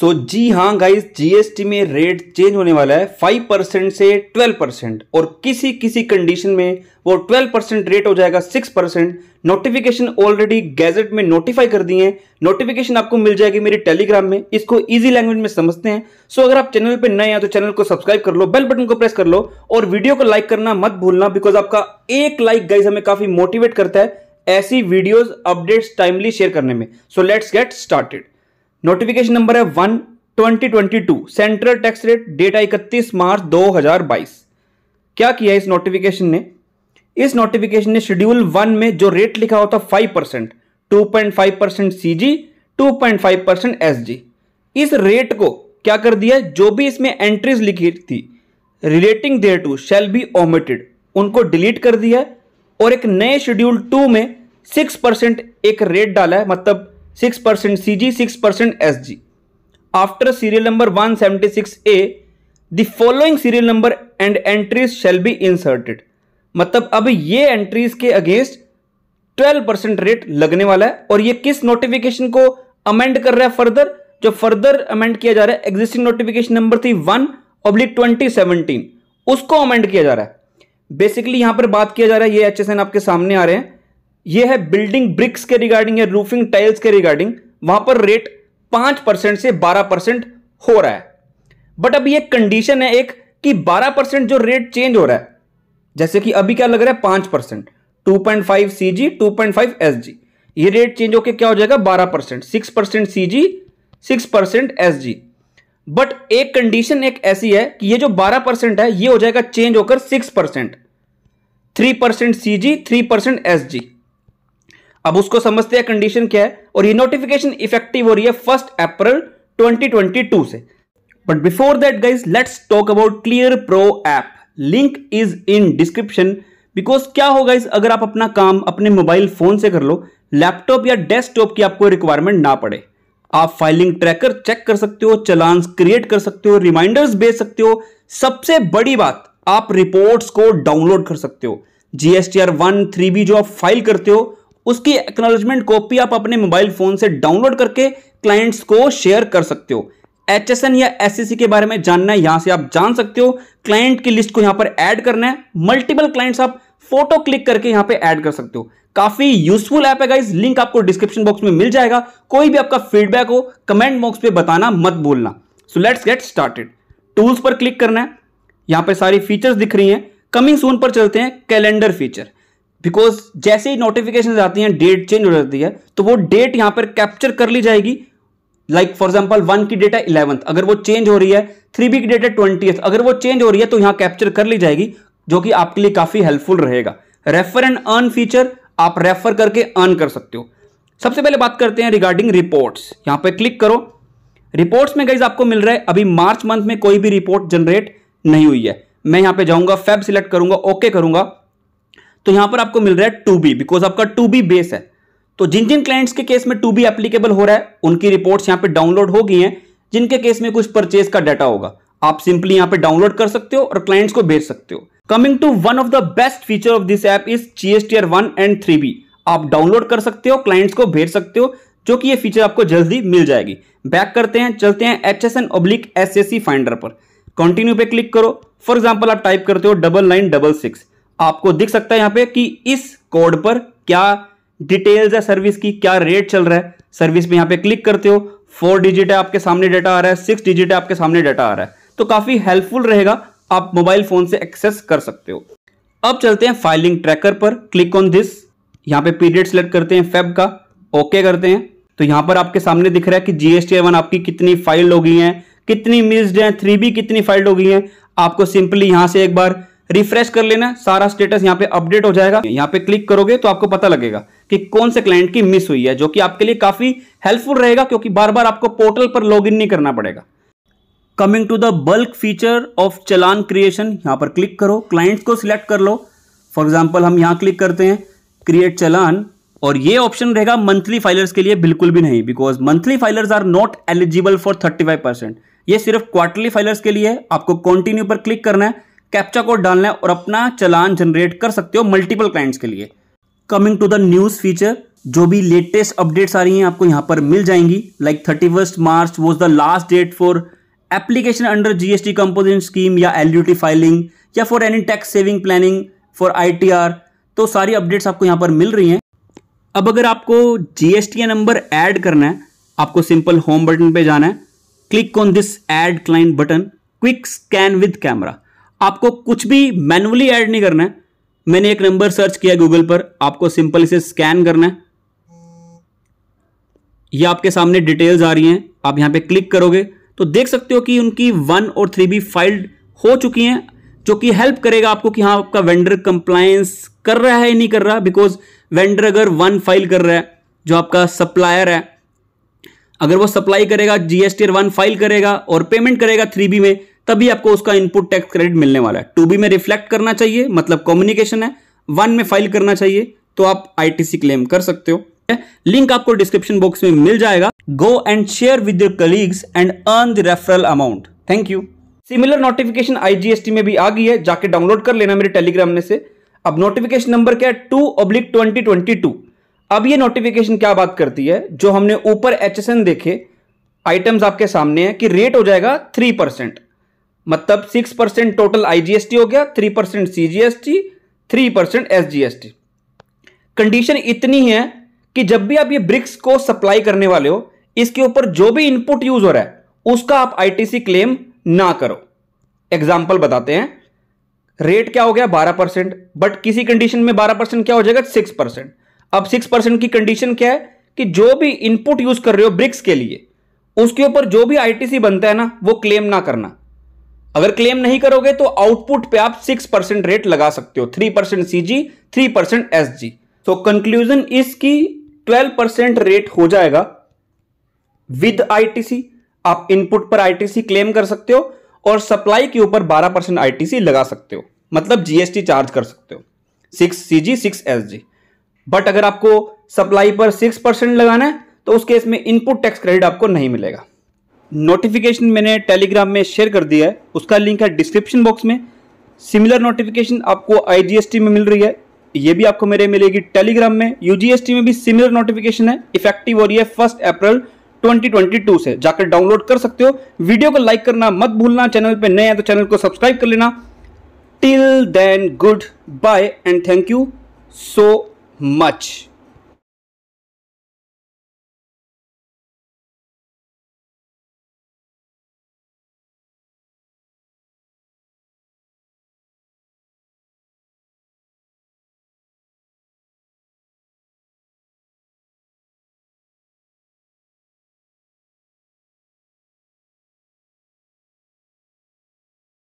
सो so, जी हाँ guys GST में रेट चेंज होने वाला है फाइव परसेंट से 12 परसेंट और किसी किसी कंडीशन में वो 12 परसेंट रेट हो जाएगा six percent notification already gazette में नोटिफाई कर दिए हैं। नोटिफिकेशन आपको मिल जाएगी मेरे टेलीग्राम में। इसको इजी लैंग्वेज में समझते हैं। सो so, अगर आप चैनल पर नए हैं तो चैनल को सब्सक्राइब कर लो बेल बटन को प्रेस कर लो और वीडियो को लाइक करना मत भूलना बिकॉज़ आपका एक लाइक गाइज़ हमें काफ़ी मोटिवेट करता है ऐसी वीडियोज़ अपडेट्स टाइमली शेयर करने में। So let's get started notification number है one twenty twenty two central tax rate dated इकतीस मार्च दो हज़ार बाईस। क्या किया इस नोटिफिकेशन ने? इस नोटिफिकेशन ने शेड्यूल वन में जो रेट लिखा होता five percent two point five percent C G two point five percent S G इस रेट को क्या कर दिया जो भी इसमें एंट्रीज लिखी थी relating there to shall be omitted उनको डिलीट कर दिया और एक नए शेड्यूल टू में सिक्स परसेंट एक रेट डाला है मतलब six percent C G six percent S G after serial number one seventy six A the following serial number and entries shall be inserted मतलब अब ये एंट्रीज के अगेंस्ट ट्वेल्व परसेंट रेट लगने वाला है और ये किस नोटिफिकेशन को अमेंड कर रहा है फर्दर जो फर्दर अमेंड किया जा रहा है एग्जिस्टिंग नोटिफिकेशन नंबर थी वन ऑब्लिक ट्वेंटी सेवनटीन उसको अमेंड किया जा रहा है। बेसिकली यहाँ पर बात किया जा रहा है, ये HSN आपके सामने आ रहे हैं। ये है बिल्डिंग ब्रिक्स के रिगार्डिंग या रूफिंग टाइल्स के रिगार्डिंग वहाँ पर रेट पाँच परसेंट से बारह परसेंट हो रहा है। बट अब ये कंडीशन है एक कि बारह परसेंट जो रेट चेंज हो रहा है, जैसे कि अभी क्या लग रहा है पाँच percent two point five C G two point five S G ये रेट चेंज होकर क्या हो जाएगा? बारह percent six percent C G six percent S G but एक कंडीशन एक ऐसी है कि ये जो बारह परसेंट है, ये हो जाएगा चेंज होकर six percent. Three percent C G three percent S G अब उसको समझते हैं कंडीशन क्या है और ये नोटिफिकेशन इफ़ेक्टिव हो रही है फ़र्स्ट अप्रैल 2022 से। But before that guys let's talk about clear pro app link is in description because क्या होगा इस अगर आप अपना काम अपने मोबाइल फ़ोन से कर लो लैपटॉप या डेस्कटॉप की आपको रिक्वायरमेंट ना पड़े। आप फाइलिंग ट्रैकर चेक कर सकते हो, चलान क्रिएट कर सकते हो रिमाइंडर्स भेज सकते हो। सबसे बड़ी बात, आप रिपोर्ट्स को डाउनलोड कर सकते हो। जीएसटीआर वन थ्री बी जो आप फ़ाइल करते हो उसकी एक्नोलॉजमेंट कॉपी आप अपने मोबाइल फ़ोन से डाउनलोड करके क्लाइंट्स को शेयर कर सकते हो। एचएसएन या एस के बारे में जानना है, यहाँ से आप जान सकते हो। क्लाइंट की लिस्ट को यहाँ पर ऐड करना है। मल्टीपल क्लाइंट्स आप फ़ोटो क्लिक करके यहाँ पे ऐड कर सकते हो। काफ़ी यूजफुल ऐप है लिंक आपको डिस्क्रिप्शन बॉक्स में मिल जाएगा। कोई भी आपका फीडबैक हो कमेंट बॉक्स पे बताना मत बोलना। So let's get started tools पर क्लिक करना है। यहाँ पे सारी फीचर्स दिख रही हैं। कमिंग सून पर चलते हैं। कैलेंडर फीचर बिकॉज़ जैसे ही नोटिफिकेशन आती हैं डेट चेंज हो जाती है तो वो डेट यहाँ पर कैप्चर कर ली जाएगी। लाइक फॉर एग्ज़ाम्पल वन की डेट है इलेवंथ अगर वो चेंज हो रही है थ्री बी की डेट है ट्वेंटी अगर वो चेंज हो रही है तो यहाँ कैप्चर कर ली जाएगी, जो कि आपके लिए काफ़ी हेल्पफुल रहेगा। रेफर एंड अर्न फीचर आप रेफर करके अर्न कर सकते हो। सबसे पहले बात करते हैं रिगार्डिंग रिपोर्ट्स यहाँ पर क्लिक करो। रिपोर्ट्स में गाइज़ आपको मिल रहा है, अभी मार्च मंथ में कोई भी रिपोर्ट जनरेट नहीं हुई है। मैं यहाँ पे जाऊँगा फेब सिलेक्ट करूँगा ओके करूँगा। तो यहाँ पर आपको मिल रहा है टू बी बिकॉज़ आपका टू बी बेस है। तो जिन जिन क्लाइंट्स के केस में टू बी एप्लीकेबल हो रहा है, उनकी रिपोर्ट्स यहाँ पे डाउनलोड हो गई हैं, जिनके केस में कुछ परचेज का डाटा होगा। आप सिंपली यहाँ पे डाउनलोड कर सकते हो और क्लाइंट्स को भेज सकते हो। Coming to one of the best feature of this app is GSTR one and three B आप डाउनलोड कर सकते हो क्लाइंट्स को भेज सकते हो, जो कि ये फीचर आपको जल्दी मिल जाएगी। बैक करते हैं, चलते हैं H S N oblique S S C finder पर। कंटिन्यू पे क्लिक करो। फॉर एग्ज़ाम्पल आप टाइप करते हो डबल नाइन डबल सिक्स आपको दिख सकता है यहाँ पे कि इस कोड पर क्या डिटेल्स है सर्विस की, क्या रेट चल रहा है। सर्विस में यहाँ पे क्लिक करते हो फोर डिजिट है आपके सामने डाटा आ रहा है सिक्स डिजिट है आपके सामने डाटा आ रहा है। तो काफ़ी हेल्पफुल रहेगा, आप मोबाइल फ़ोन से एक्सेस कर सकते हो। अब चलते हैं फाइलिंग ट्रैकर पर क्लिक ऑन दिस यहाँ पे पीरियड सेलेक्ट करते हैं फेब का ओके करते हैं। तो यहाँ पर आपके सामने दिख रहा है कि जीएसटी वन आपकी कितनी फ़ाइल हो गई है, कितनी मिस्ड है थ्री बी कितनी फ़ाइल हो गई है। आपको सिंपली यहाँ से एक बार रिफ्रेश कर लेना, सारा स्टेटस यहाँ पे अपडेट हो जाएगा। यहाँ पे क्लिक करोगे तो आपको पता लगेगा कि कौन से क्लाइंट की मिस हुई है, जो कि आपके लिए काफ़ी हेल्पफुल रहेगा, क्योंकि बार बार आपको पोर्टल पर लॉग नहीं करना पड़ेगा। Coming to the bulk feature of challan creation यहाँ पर क्लिक करो क्लाइंट को सिलेक्ट कर लो। फॉर एग्ज़ाम्पल हम यहाँ क्लिक करते हैं क्रिएट चलान और ये ऑप्शन रहेगा मंथली फाइलर्स के लिए बिल्कुल भी नहीं because monthly filers are not eligible for 35 percent ये सिर्फ़ क्वार्टरली फाइलर्स के लिए आपको कंटिन्यू पर क्लिक करना है। कैप्चा कोड डालना है और अपना चलान जनरेट कर सकते हो मल्टीपल क्लाइंट्स के लिए। Coming to the news feature जो भी लेटेस्ट अपडेट्स आ रही हैं, आपको यहाँ पर मिल जाएँगी। Like thirty first March was the last date for application under GST composition scheme या एल फाइलिंग या for any tax saving planning for I T R तो सारी अपडेट्स आपको यहाँ पर मिल रही हैं। अब अगर आपको जीएसटी नंबर ऐड करना है, आपको सिंपल होम बटन पे जाना है। Click on this add client button quick scan with camera आपको कुछ भी मैनुअली ऐड नहीं करना है। मैंने एक नंबर सर्च किया गूगल पर, आपको सिंपल इसे स्कैन करना है। ये आपके सामने डिटेल्स आ रही हैं, आप यहाँ पे क्लिक करोगे तो देख सकते हो कि उनकी वन और थ्री बी फाइल्ड हो चुकी हैं, जो कि हेल्प करेगा आपको कि हाँ आपका वेंडर कंप्लायंस कर रहा है या नहीं कर रहा, बिकॉज़ वेंडर अगर वन फ़ाइल कर रहा है, जो आपका सप्लायर है, अगर वो सप्लाई करेगा, जीएसटी वन फ़ाइल करेगा और पेमेंट करेगा थ्री बी में तभी आपको उसका इनपुट टैक्स क्रेडिट मिलने वाला है। टू बी में रिफ्लेक्ट करना चाहिए मतलब कम्युनिकेशन है। वन में फ़ाइल करना चाहिए तो आप आईटीसी क्लेम कर सकते हो। लिंक आपको डिस्क्रिप्शन बॉक्स में मिल जाएगा। Go and share with your colleagues and earn the referral amount thank you similar notification IGST में भी आ गई है, जाके डाउनलोड कर लेना मेरे टेलीग्राम में से। अब नोटिफिकेशन नंबर क्या है? Two oblique twenty twenty two अब ये नोटिफिकेशन क्या बात करती है? जो हमने ऊपर एचएसएन देखे आइटम्स आपके सामने है कि रेट हो जाएगा थ्री परसेंट मतलब सिक्स परसेंट टोटल आईजीएसटी हो गया three percent CGST three percent SGST condition इतनी है कि जब भी आप ये ब्रिक्स को सप्लाई करने वाले हो, इसके ऊपर जो भी इनपुट यूज़ हो रहा है, उसका आप आईटीसी क्लेम ना करो। एग्ज़ाम्पल बताते हैं। रेट क्या हो गया? बारह परसेंट। बट किसी कंडीशन में बारह परसेंट क्या हो जाएगा? Six percent. अब सिक्स परसेंट की कंडीशन क्या है? कि जो भी इनपुट यूज़ कर रहे हो ब्रिक्स के लिए, उसके ऊपर जो भी आईटीसी बनता है ना, वो क्लेम ना करना। अगर क्लेम नहीं करोगे तो आउटपुट पे आप सिक्स परसेंट रेट लगा सकते हो three percent CG three percent S G तो कंक्लूजन इसकी ट्वेल्व परसेंट रेट हो जाएगा विद आईटीसी आप इनपुट पर आईटीसी क्लेम कर सकते हो और सप्लाई के ऊपर बारह परसेंट आईटीसी लगा सकते हो। मतलब जीएसटी चार्ज कर सकते हो। Six C G six S G but अगर आपको सप्लाई पर सिक्स परसेंट लगाना है तो उस केस में इनपुट टैक्स क्रेडिट आपको नहीं मिलेगा। नोटिफिकेशन मैंने टेलीग्राम में शेयर कर दिया है। उसका लिंक है डिस्क्रिप्शन बॉक्स में। सिमिलर नोटिफिकेशन आपको आईजीएसटी में मिल रही है। ये भी आपको मेरे मिलेगी टेलीग्राम में। यूजीएसटी में भी सिमिलर नोटिफिकेशन है। इफ़ेक्टिव हो रही है फ़र्स्ट अप्रैल 2022 से। जाकर डाउनलोड कर सकते हो। वीडियो को लाइक करना मत भूलना। चैनल पे नए हैं तो चैनल को सब्सक्राइब कर लेना। Till then goodbye and thank you so much.